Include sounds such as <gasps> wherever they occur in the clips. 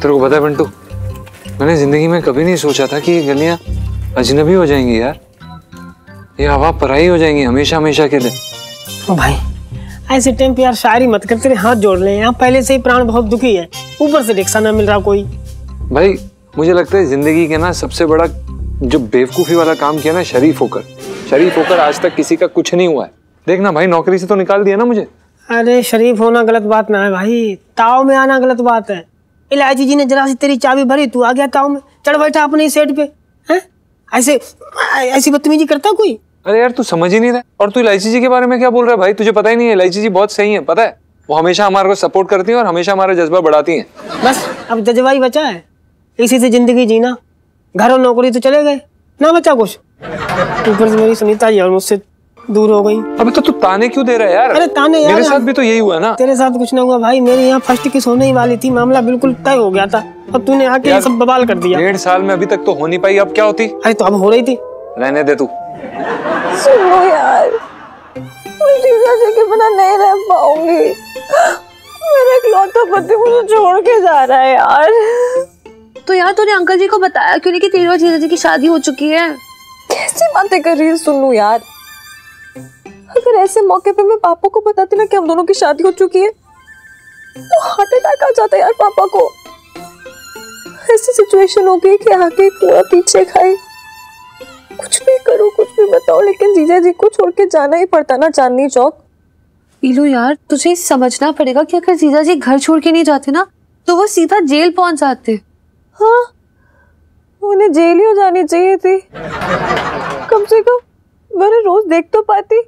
तेरे को पता है पिंटू मैंने ज़िंदगी में कभी नहीं सोचा था कि ये गलियाँ अजनबी हो जाएँगी यार। ये हवा पराई हो जाएँगी हमेशा हमेशा के लिए। ओ भाई ऐसे टाइम पे यार शायरी मत कर तेरे हाथ जोड़ ले। यहाँ पहले से ही प्राण बहुत दुखी है ऊपर से रिक्शा ना मिल रहा कोई। भाई मुझे लगता है ज़िंदगी के ना सबसे बड़ा जो बेवकूफ़ी वाला काम किया ना शरीफ होकर। शरीफ होकर आज तक किसी का कुछ नहीं हुआ है। देखना भाई नौकरी से तो निकाल दिया ना मुझे। अरे शरीफ होना गलत बात ना है भाई ताव में आना गलत बात है। इलायची जी ने जरा सी तेरी चाबी भरी तू आ गया ताव में। चढ़ बैठा अपने सेट पे हैं? ऐसे ऐसी बदतमीजी करता कोई? अरे यार तू समझ ही नहीं रहा। और तू इलायची जी के बारे में क्या बोल रहा है भाई? तुझे पता ही नहीं है इलायची जी बहुत सही है पता है? वो हमेशा हमारे को सपोर्ट करती है और हमेशा हमारा जज्बा बढ़ाती है। बस अब जज्बा ही बचा है। इसी से ज़िंदगी जीना। घर और नौकरी तो चले गए। ना बचा कुछ? ऊपर से मेरी सुनीता जी और मुझसे दूर हो गई। अबे तो तू ताने क्यों दे रहा है यार? अरे ताने यार मेरे साथ भी तो यही हुआ ना। तेरे साथ कुछ ना हुआ भाई मेरे यहाँ फ़र्स्ट किस होने ही वाली थी मामला बिल्कुल तय हो गया था। और तूने आके ये सब बवाल कर दिया। डेढ़ साल में अभी तक तो हो नहीं पाई अब क्या होती? अरे तो अब हो रही थी। रहने दे तू। सुनो यार के बिना नहीं रह पाऊँगी। मेरा इकलौता पति मुझे छोड़ के जा रहा है यार। तो यार तूने अंकल जी को बताया क्यों नहीं कि तेरी और जीजा जी की शादी हो चुकी है? कैसी बातें कर रही है सुनू यार। अगर ऐसे मौके पे मैं पापा को बताती ना कि हम दोनों की शादी हो चुकी है तो हार्ट अटैक आ जाता यार पापा को। ऐसी सिचुएशन हो गई कि आगे पूरा पीछे खाए। कुछ भी करो कुछ भी बताओ लेकिन जीजा जी को छोड़ के जाना ही पड़ता ना चांदनी चौक। पीलू यार तुझे समझना पड़ेगा कि अगर जीजा जी घर छोड़ के नहीं जाते ना तो वो सीधा जेल पहुँच जाते। हाँ उन्हें जेल ही हो जानी चाहिए थी। कम से कम मैंने रोज देख तो पाती।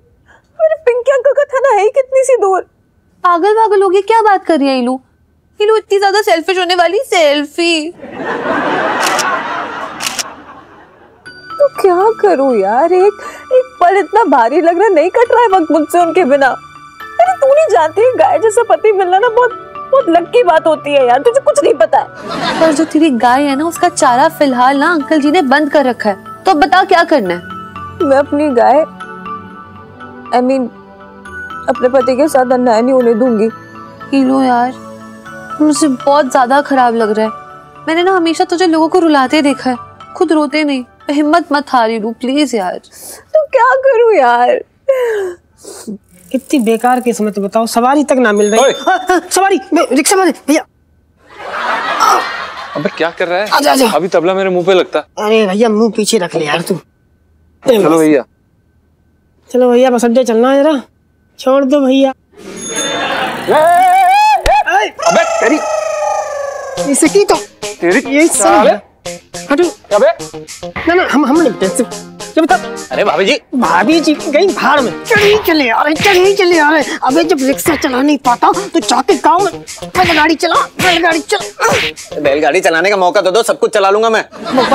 कितनी सी दूर। पागल पागल होगी क्या बात कर रही है इलू? इलू इतनी ज़्यादा सेल्फिश होने वाली? सेल्फी तो क्या करूँ यार? एक एक पल इतना भारी लग रहा नहीं कट रहा है वक्त मुझसे उनके बिना। अरे तू नहीं जानती गाय जैसा पति मिलना ना बहुत बहुत लकी बात होती है यार तुझे कुछ नहीं पता है। पर जो तेरी गाय है ना उसका चारा फ़िलहाल ना अंकल जी ने बंद कर रखा है। तो बता क्या करना है? मैं अपनी गाय आई I मीन mean, अपने पति के साथ अन्याय नहीं होने दूँगी। इलू यार मुझे बहुत ज़्यादा खराब लग रहा है। मैंने ना हमेशा तुझे लोगों को रुलाते देखा है। खुद रोते नहीं हिम्मत मत हारी रू प्लीज़ यार। तो क्या करूँ यार? इतनी बेकार किस्मत बताओ सवारी तक ना मिल रही। हाँ, हाँ, सवारी रिक्शा वाले भैया। अबे क्या कर रहा है? आजा, आजा। अभी तबला मेरे मुँह पे लगता। अरे भैया मुँह पीछे रख ले यार तू। चलो भैया। चलो भैया बस अड्डे चलना है जरा। छोड़ दो भैया। अबे तेरी इसे की तो तेरी ये साले अबे। ना ना हम हम जब तक अरे भाभी जी भाभी जी गई भाड़ में। चढ़ी चले आ रहे चढ़ी चले आ रहे अबे जब रिक्शा चला नहीं पाता तो जाके गाँव में बैलगाड़ी चला बैलगाड़ी चला। बैलगाड़ी चलाने का मौका तो दो सब कुछ चला लूँगा मैं।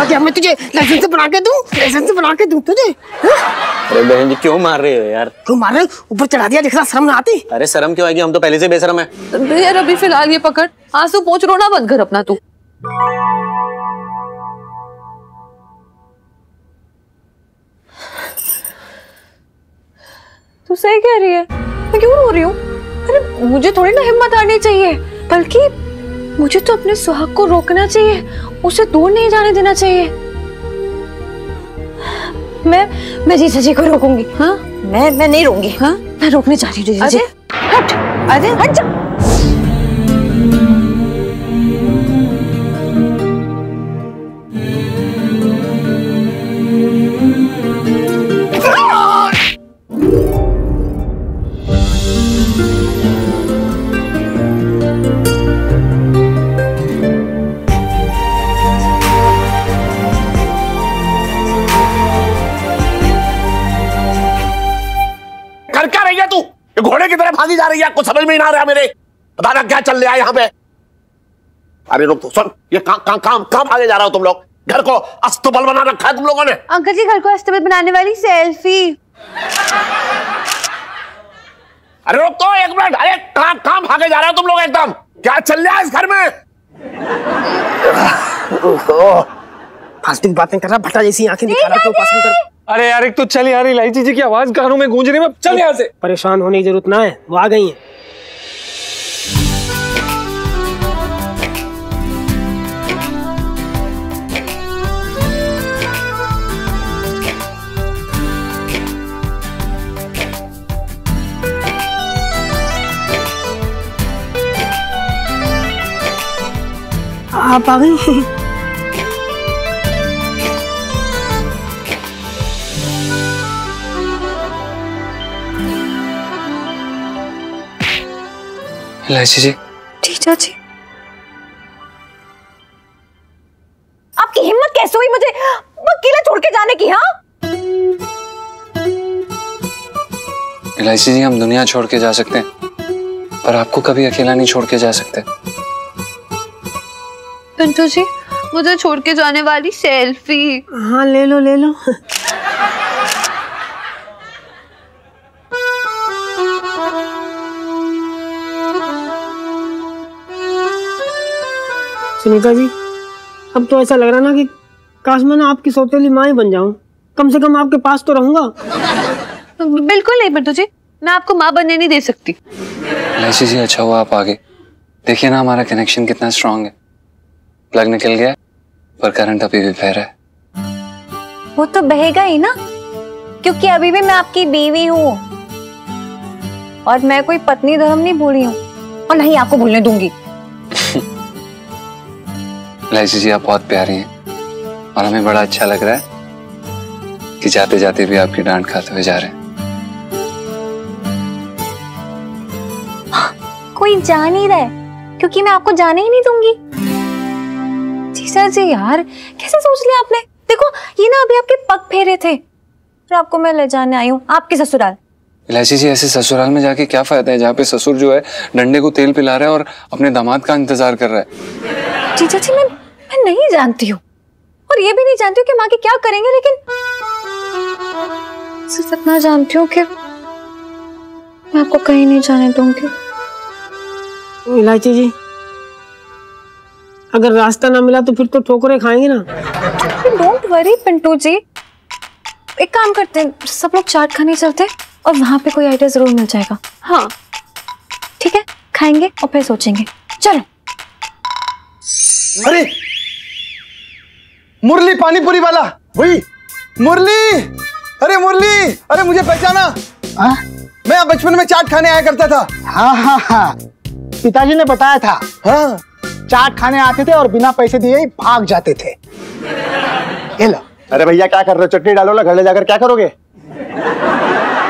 जी मैं तुझे लाइसेंस बना के दूँ? लाइसेंस बना के दूँ तुझे? हाँ? अरे बहन जी क्यों मार रहे हो यार? क्यों मार रहे ऊपर चढ़ा दिया रिक्शा शर्म ना आती? अरे शर्म क्यों आएगी? हम तो पहले से बेशरम है। यार अभी फ़िलहाल ये पकड़। आँसू पहुँच रोना बंद कर अपना तू। तू सही कह रही है। मैं क्यों रो रही हूँ? अरे मुझे थोड़ी ना हिम्मत आनी चाहिए। बल्कि मुझे तो अपने सुहाग को रोकना चाहिए उसे दूर नहीं जाने देना चाहिए। मैं मैं जीजा जी को रोकूँगी। हाँ? मैं मैं नहीं रोकूँगी हाँ? मैं रोकने जा रही हूँ जीजा जी। हट! अरे हट जा। बताना क्या चल रहा है यहाँ पे। अरे रुक तो सुन ये काम काम काम कहाँ भागे जा रहा हो तुम लोग। घर को अस्तबल बना रखा है तुम लोगों ने। अंकल जी घर को अस्तबल बनाने वाली सेल्फी। अरे रुक तो एक मिनट अरे कहाँ कहाँ भागे जा रहे हो तुम लोग एकदम। क्या चल रहा है इस घर में? की बातें कर रहा भट्टा जैसी आँखें दिखा रहा तो उपासन कर अरे यार एक तो चल यार इलायची जी की आवाज़ कानों में गूंज रही है चल यहाँ से। परेशान होने की ज़रूरत ना है वो आ गई है। आप आ गई इलायची जी। जी आपकी हिम्मत कैसे हुई मुझे अकेला छोड़ के जाने की हाँ? इलायची जी हम दुनिया छोड़ के जा सकते हैं पर आपको कभी अकेला नहीं छोड़ के जा सकते। पिंटू जी मुझे छोड़ के जाने वाली सेल्फी। हाँ ले लो ले लो। सुनीता जी अब तो ऐसा लग रहा ना कि काश मैं ना आपकी सौतेली माँ ही बन जाऊँ। कम से कम आपके पास तो रहूँगा। बिल्कुल नहीं पिंटू जी मैं आपको माँ बनने नहीं दे सकती। जी अच्छा हुआ आप आगे। देखिए ना हमारा कनेक्शन कितना स्ट्रांग है। प्लग निकल गया पर करंट अभी भी बह रहा है। वो तो बहेगा ही ना क्योंकि अभी भी मैं आपकी बीवी हूँ। और मैं कोई पत्नी धर्म नहीं भूली हूँ और नहीं आपको भूलने दूँगी। <laughs> इलायची जी आप बहुत प्यारी हैं और हमें बड़ा अच्छा लग रहा है कि जाते जाते भी आपकी डांट खाते हुए जा रहे हैं। <gasps> कोई जान ही रहा है क्योंकि मैं आपको जाने ही नहीं दूँगी। जीजा जी यार कैसे सोच लिया आपने? देखो ये ना अभी आपके पग फेरे थे। और आपको मैं ले जाने आई हूँ आपके ससुराल। इलायची जी ऐसे ससुराल में जाके क्या फ़ायदा है जहाँ पे ससुर जो है डंडे को तेल पिला रहा है और अपने दामाद का इंतज़ार कर रहा है। जीजा जी मैं मैं नहीं जानती हूँ। और ये भी नहीं जानती हूँ कि माँ के क्या करेंगे लेकिन सिर्फ़ इतना जानती हूँ कि मैं आपको कहीं नहीं जाने दूँगी। इलायची जी अगर रास्ता ना मिला तो फिर तो ठोकरें खाएँगे ना। Don't worry Pintu ji. एक काम करते हैं सब लोग चाट खाने चलते हैं और वहाँ पे कोई आइडिया ज़रूर मिल जाएगा। हाँ। ठीक है? खाएँगे और फिर सोचेंगे। चलो। अरे! मुरली पानीपुरी वाला। वही मुरली! अरे मुरली! अरे मुझे पहचाना। हाँ? मैं बचपन में चाट खाने आया करता था। हाँ हाँ हाँ। पिताजी ने बताया था। हाँ। चाट खाने आते थे और बिना पैसे दिए ही भाग जाते थे। ये लो। अरे भैया क्या कर रहे हो? चटनी डालो ना घर ले जाकर क्या करोगे?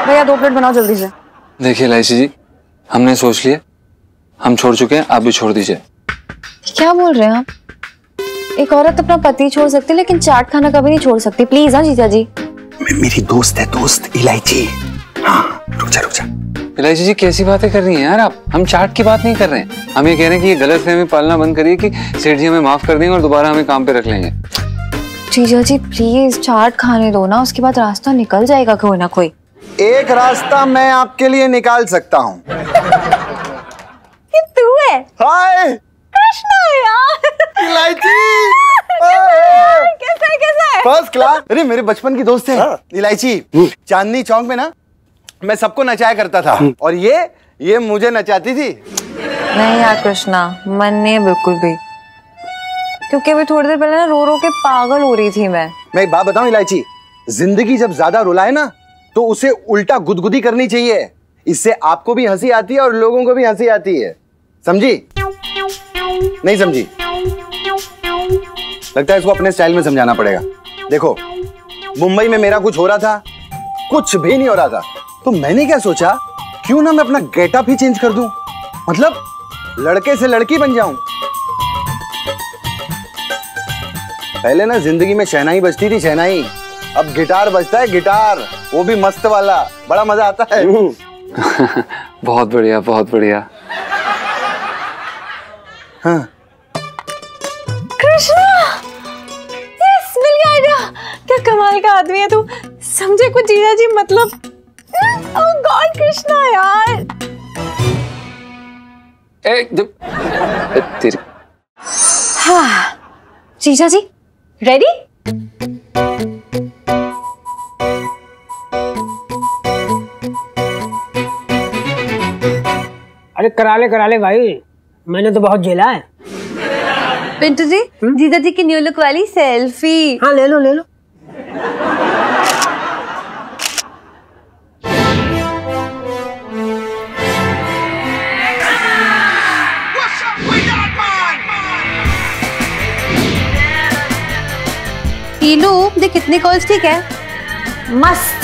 भैया दो प्लेट बनाओ जल्दी से। देखिए इलायची जी हमने सोच लिया। हम छोड़ चुके हैं आप भी छोड़ दीजिए। क्या बोल रहे हैं आप? एक औरत अपना पति छोड़ सकती है लेकिन चाट खाना कभी नहीं छोड़ सकती। प्लीज़ हाँ जीजा जी। मेरी दोस्त है दोस्त इलायची। हाँ रुक जा रुक जा। इलायची जी कैसी बातें कर रही हैं यार आप? हम चाट की बात नहीं कर रहे हैं। हम ये कह रहे हैं कि ये गलत फहमी पालना बंद करिए कि सेठ जी हमें माफ़ कर देंगे और दोबारा हमें काम पे रख लेंगे। जीजा जी प्लीज़ चाट खाने दो ना उसके बाद रास्ता निकल जाएगा कोई ना कोई। एक रास्ता मैं आपके लिए निकाल सकता हूँ। तू है। हाय। कृष्णा यार। इलायची। <laughs> कैसा है कैसा है फ़र्स्ट क्लास अरे मेरे बचपन की दोस्त है। इलायची चांदनी चौक में ना मैं सबको नचाया करता था। और ये ये मुझे नचाती थी। नहीं यार कृष्णा मन नहीं बिल्कुल भी। क्योंकि अभी थोड़ी देर पहले ना रो रो के पागल हो रही थी मैं। मैं एक बात बताऊँ इलायची? ज़िंदगी जब ज़्यादा रुलाए ना तो उसे उल्टा गुदगुदी करनी चाहिए। इससे आपको भी हँसी आती है और लोगों को भी हँसी आती है। समझी? नहीं समझी? लगता है इसको अपने स्टाइल में समझाना पड़ेगा। देखो मुंबई में मेरा कुछ हो रहा था कुछ भी नहीं हो रहा था। तो मैंने क्या सोचा क्यों ना मैं अपना गेटअप ही चेंज कर दूँ? मतलब लड़के से लड़की बन जाऊँ। पहले ना ज़िंदगी में शहनाई बजती थी शहनाई। अब गिटार बजता है गिटार। वो भी मस्त वाला। बड़ा मज़ा आता है। <laughs> बहुत बढ़िया बहुत बढ़िया। हाँ। कृष्णा! यस मिल गया आइडिया। क्या कमाल का आदमी है तू। समझे कुछ जीजा जी मतलब ओह गॉड कृष्णा यार ए, तेरी हाँ जीजा जी रेडी अरे करा ले करा ले भाई मैंने तो बहुत झेला है। पिंटू जी जीजा जी की न्यू लुक वाली सेल्फी हाँ ले लो ले लो। पी लूँ देख कितनी कॉल्स ठीक है। मस्त।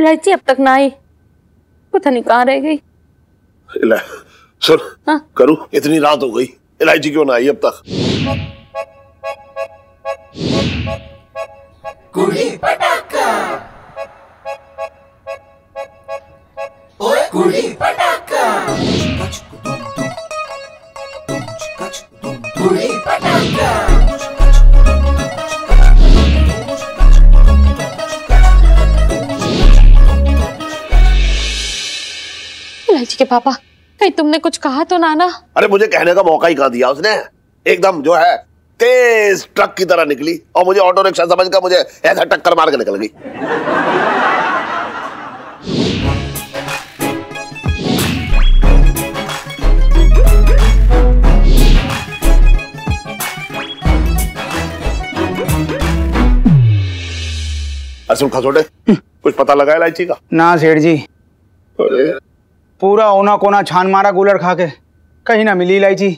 इलायची अब तक ना आई। पता नहीं कहाँ रह गई। सर सुन हाँ। करूँ? इतनी रात हो गई। इलायची क्यों ना आई अब तक? इलायची के पापा। कहीं तुमने कुछ कहा तो ना ना अरे मुझे कहने का मौका ही कहा दिया उसने? एकदम जो है तेज ट्रक की तरह निकली और मुझे ऑटो रिक्शा समझ कर मुझे ऐसा टक्कर मार के निकल गई। खसोटे कुछ पता लगा इलायची का? ना सेठ जी। अरे। पूरा ओना कोना छान मारा कूलर खा के कहीं ना मिली इलायची।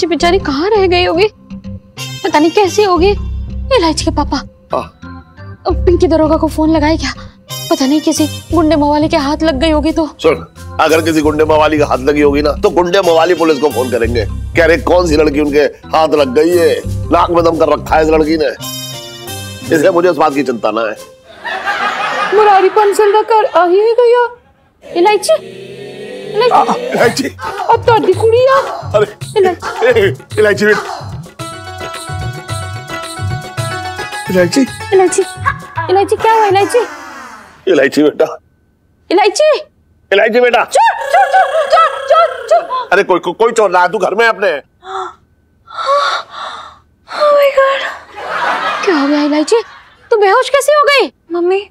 बच्ची बेचारी कहाँ रह गई होगी? पता नहीं कैसी होगी। इलायची के पापा। हाँ। अब पिंकी दरोगा को फ़ोन लगाए क्या? पता नहीं किसी गुंडे मवाली के हाथ लग गई होगी तो। सुन अगर किसी गुंडे मवाली का हाथ लगी होगी ना तो गुंडे मवाली पुलिस को फ़ोन करेंगे। कह रहे कौन सी लड़की उनके हाथ लग गई है? नाक में दम कर रखा है इस लड़की ने। इसलिए मुझे इस बात की चिंता ना है। मुरारी पंसल दा कर आ ही गया। इलायची? अरे इलायची इलायची इलायची। इलायची। इलायची क्या हुआ इलायची? इलायची बेटा। इलायची? इलायची बेटा। चोर चोर चोर चोर चोर चोर अरे कोई को, कोई चोर रहा तू घर में अपने। Oh! क्या हो गया इलायची? तू बेहोश कैसे हो गई? मम्मी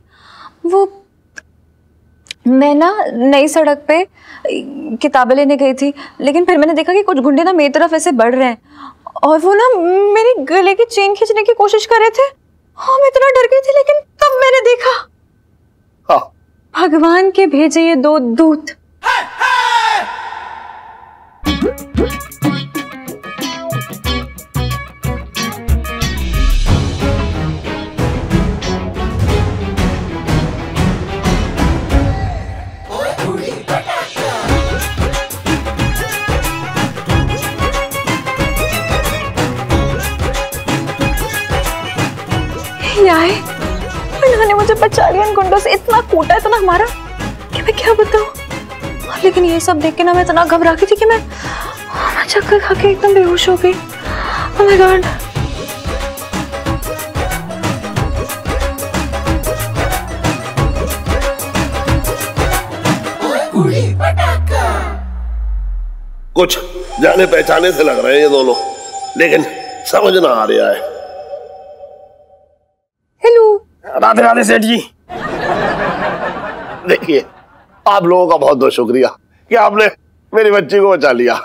वो मैं ना नई सड़क पे किताबें लेने गई थी लेकिन फिर मैंने देखा कि कुछ गुंडे ना मेरी तरफ़ ऐसे बढ़ रहे हैं और वो ना मेरे गले की चेन खींचने की कोशिश कर रहे थे। हाँ मैं इतना डर गई थी लेकिन तब मैंने देखा। हाँ। भगवान के भेजे ये दो दूत आए? इन्होंने मुझे बचा लिया इन गुंडों से इतना कूटा इतना हमारा कि मैं क्या बताऊँ? लेकिन ये सब देख के ना मैं इतना घबरा गई थी कि मैं मैं चक्कर खा के एकदम बेहोश हो गई। ओह माय गॉड कुछ जाने पहचाने से लग रहे हैं ये दोनों लेकिन समझ ना आ रहा है। राधे राधे सेठ जी। देखिए आप लोगों का बहुत बहुत शुक्रिया कि आपने मेरी बच्ची को बचा लिया।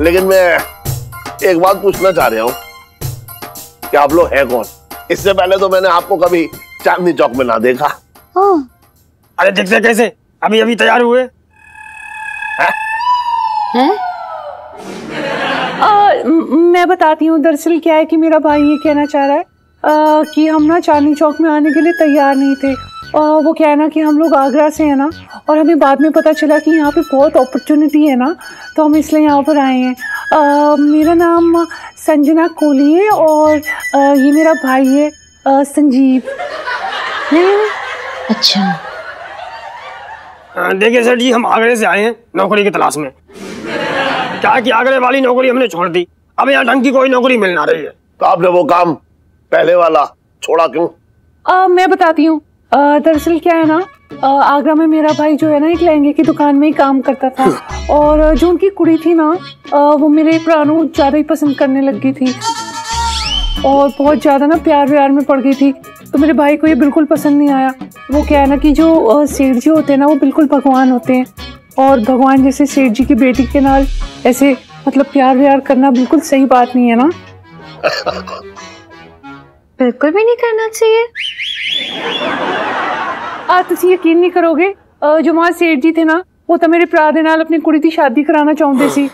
लेकिन मैं एक बात पूछना चाह रहा हूँ कि आप लोग हैं कौन? इससे पहले तो मैंने आपको कभी चांदनी चौक में ना देखा। हाँ। अरे देखते कैसे? अभी अभी तैयार हुए। हैं? आ, मैं बताती हूँ दरअसल क्या है कि मेरा भाई ये कहना चाह रहा है कि हम ना चांदनी चौक में आने के लिए तैयार नहीं थे। आ, वो क्या है ना कि हम लोग आगरा से हैं ना और हमें बाद में पता चला कि यहाँ पे बहुत अपॉर्चुनिटी है ना तो हम इसलिए यहाँ पर आए हैं। आ, मेरा नाम संजना कोहली है और आ, ये मेरा भाई है आ, संजीव। अच्छा। देखिए सर जी हम आगरे से आए हैं नौकरी की तलाश में। क्या कि आगरे वाली नौकरी हमने छोड़ दी। अब यहाँ ढंग की कोई नौकरी मिल ना रही है। तो आपने वो काम पहले वाला छोड़ा क्यों? आ, मैं बताती हूँ। दरअसल क्या है ना आगरा में मेरा भाई जो है ना एक लहंगे की दुकान में ही काम करता था। <laughs> और जो उनकी कुड़ी थी ना वो मेरे प्राणों ज़्यादा ही पसंद करने लग गई थी। और बहुत ज़्यादा ना प्यार व्यार में पड़ गई थी। तो मेरे भाई को ये बिल्कुल पसंद नहीं आया। वो क्या है ना कि जो सेठ जी होते हैं ना वो बिल्कुल भगवान होते हैं। और भगवान जैसे सेठ जी की बेटी के नाल ऐसे मतलब प्यार व्यार करना बिल्कुल सही बात नहीं है ना। <laughs> बिल्कुल भी नहीं करना चाहिए। आ, तुसी यकीन नहीं करोगे? ਜੋ ਮਾਂ ਸੇਠ ਜੀ ਤੇ ਨਾ ਉਹ ਤਾਂ ਮੇਰੇ ਭਰਾ ਦੇ ਨਾਲ ਆਪਣੀ ਕੁੜੀ ਦੀ ਸ਼ਾਦੀ ਕਰਾਉਣਾ ਚਾਹੁੰਦੇ ਸੀ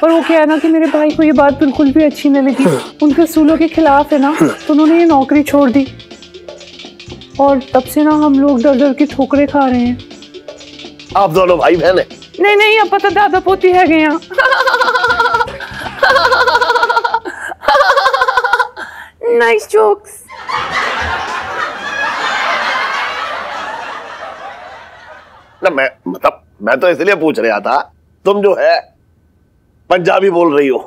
पर वो क्या है ना कि मेरे भाई को ये बात बिल्कुल भी अच्छी नहीं लगी। उनके असूलों के खिलाफ है ना तो उन्होंने ये नौकरी छोड़ दी। और तब से ना हम लोग डर डर के ठोकरे खा रहे हैं। आप दोनों भाई बहन है। नहीं नहीं अब पता दादा पोती है गया <laughs> नाइस jokes. ना मैं मतलब मैं तो इसलिए पूछ रहा था, तुम जो है, पंजाबी बोल रही हो।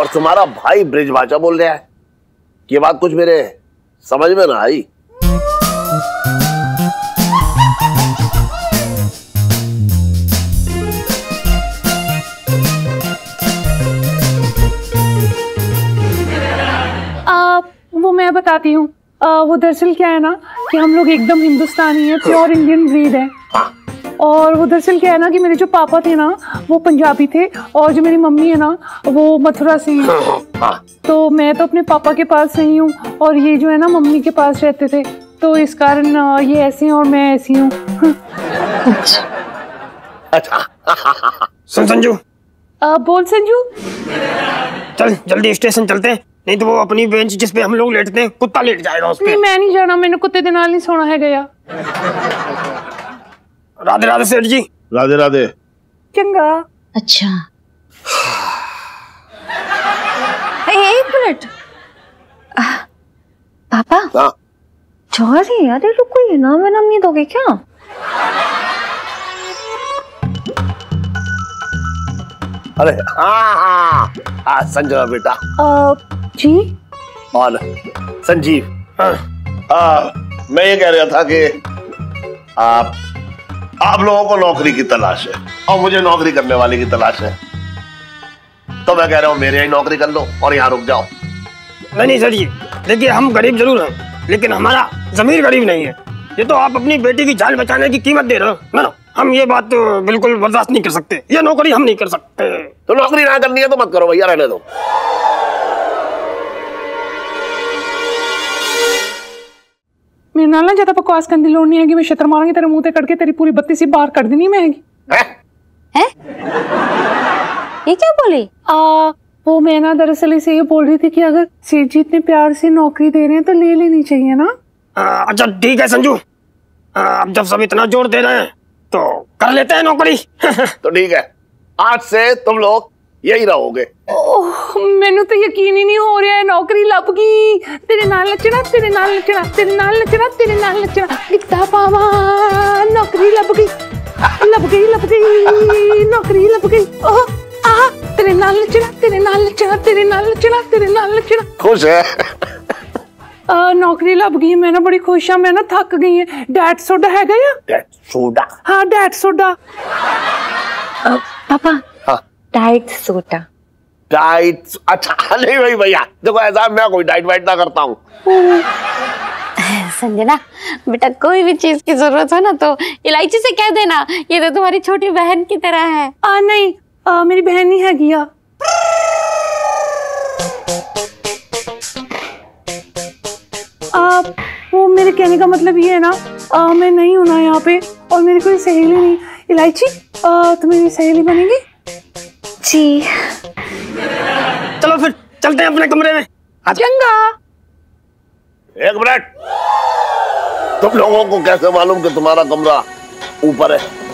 और तुम्हारा भाई ब्रिज भाषा बोल रहा है। ये बात कुछ मेरे समझ में ना आई। मैं बताती हूँ। वो दरअसल क्या है ना कि हम लोग एकदम हिंदुस्तानी है प्योर इंडियन ब्रीड है। और वो दरअसल क्या है ना कि मेरे जो पापा थे ना वो पंजाबी थे और जो मेरी मम्मी है ना वो मथुरा से हैं तो मैं तो अपने पापा के पास रही हूँ और ये जो है ना मम्मी के पास रहते थे। तो इस कारण ये ऐसे हैं और मैं ऐसी हूँ। अच्छा। सुन संजू। बोल संजू। चल जल्दी स्टेशन चलते हैं। नहीं तो वो अपनी बेंच जिस पे हम लोग लेटते हैं कुत्ता लेट जाएगा उस पे। नहीं मैं नहीं जाना मैंने कुत्ते के नाल नहीं सोना है गया राधे राधे सेठ जी। राधे राधे। चंगा। अच्छा। <sighs> एक मिनट। पापा? हाँ। सॉरी अरे रुको ये नाम नाम नहीं दोगे क्या? अरे हाँ हाँ। हाँ संजना बेटा। जी? और संजीव हाँ, आ, मैं ये कह रहा था कि आप आप लोगों को नौकरी की तलाश है और मुझे नौकरी करने वाले की तलाश है। तो मैं कह रहा हूँ मेरे यहाँ नौकरी कर लो और यहाँ रुक जाओ। नहीं नहीं सर जी देखिए हम गरीब ज़रूर हैं लेकिन हमारा जमीर गरीब नहीं है। ये तो आप अपनी बेटी की जान बचाने की कीमत दे रहे हो। ना ना हम ये बात तो बिल्कुल बर्दाश्त नहीं कर सकते। ये नौकरी हम नहीं कर सकते। तो नौकरी ना करनी है तो मत करो भैया रहने दो। मेरे नाल ना ज़्यादा बकवास करने की लोड़ नहीं है कि मैं छत्र मारांगी तेरे मुँह ते कट के तेरी पूरी बत्ती सी बाहर कर देनी मैं हैगी। ये क्या बोली? आ वो मैं ना दरअसल इसे ये बोल रही थी कि अगर सेठ जी इतने प्यार से नौकरी दे रहे हैं तो ले लेनी चाहिए ना। आ, अच्छा ठीक है संजू। आ, अब जब सब इतना ज़ोर दे रहे हैं तो कर लेते हैं नौकरी। <laughs> तो ठीक है। आज से तुम लोग यही रहोगे ओह ਮੈਨੂੰ ਤਾਂ ਯਕੀਨ ਹੀ ਨਹੀਂ ਹੋ ਰਿਹਾ ਹੈ ਨੌਕਰੀ ਲੱਭ ਗਈ ਤੇਰੇ ਨਾਲ ਨੱਚਣਾ ਤੇਰੇ ਨਾਲ ਨੱਚਣਾ ਤੇਰੇ ਨਾਲ ਨੱਚਣਾ ਤੇਰੇ ਨਾਲ ਨੱਚਣਾ ਗਿੱਧਾ ਪਾਵਾਂ ਨੌਕਰੀ ਲੱਭ ਗਈ ਲੱਭ ਗਈ ਲੱਭ ਗਈ ਨੌਕਰੀ ਲੱਭ ਗਈ ਓਹ ਆ ਤੇਰੇ ਨਾਲ ਨੱਚਣਾ ਤੇਰੇ ਨਾਲ ਨੱਚਣਾ ਤੇਰੇ ਨਾਲ ਨੱਚਣਾ ਤੇਰੇ ਨਾਲ ਨੱਚਣਾ खुश है ਆ ਨੌਕਰੀ ਲੱਭ ਗਈ ਮੈਂ ਨਾ ਬੜੀ ਖੁਸ਼ ਆ ਮੈਂ ਨਾ ਥੱਕ ਗਈ ਹਾਂ ਡੈਟ ਸੋਡਾ ਹੈਗਾ ਆ सोडा ਹਾਂ ਡੈਟ ਸੋਡਾ पापा हाँ डाइट सोटा डाइट अच्छा <laughs> नहीं भाई भैया देखो ऐसा मैं कोई डाइट वाइट ना करता हूँ। <laughs> संजना बेटा कोई भी चीज़ की ज़रूरत हो ना तो इलायची से कह देना ये तो तुम्हारी छोटी बहन की तरह है। आ नहीं आ, मेरी बहन ही है गिया आप वो मेरे कहने का मतलब ये है ना आ, मैं नहीं हूँ ना यहाँ पे और मेरी कोई सहेली नहीं। इलायची तुम्हें सहेली बनेगी? जी। चलो फिर चलते हैं अपने कमरे में। चंगा एक मिनट। तुम लोगों को कैसे मालूम कि तुम्हारा कमरा ऊपर है?